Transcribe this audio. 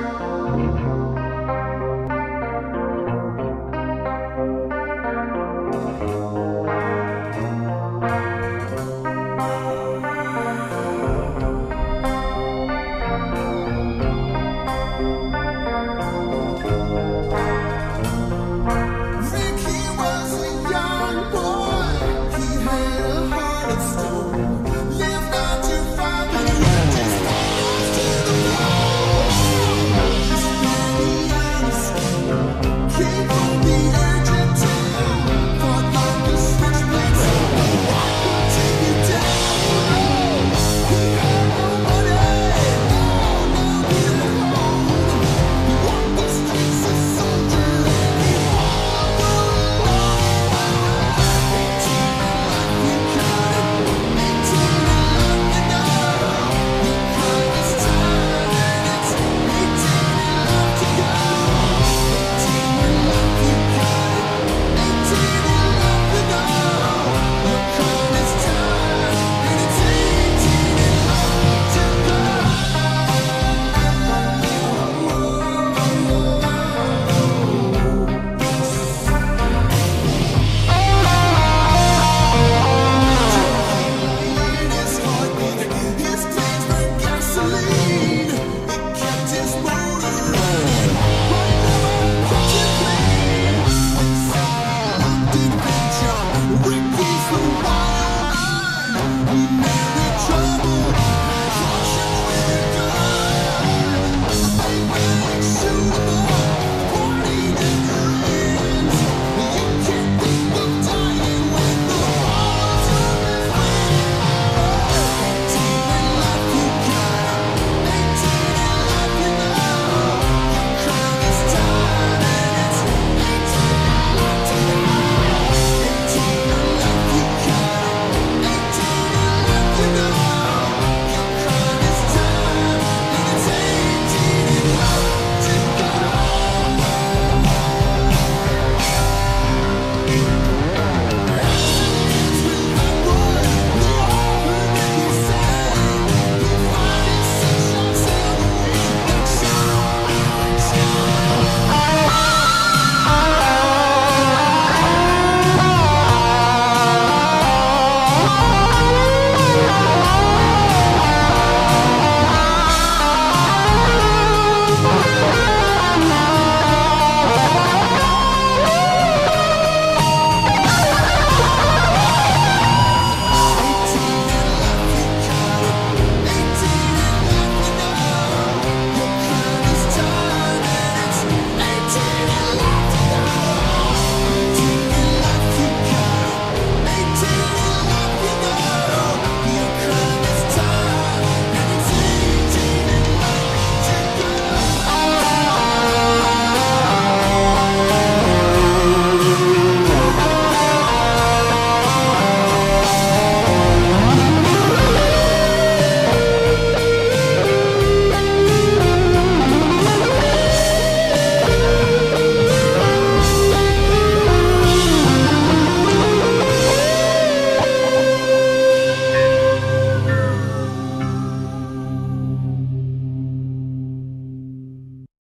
Música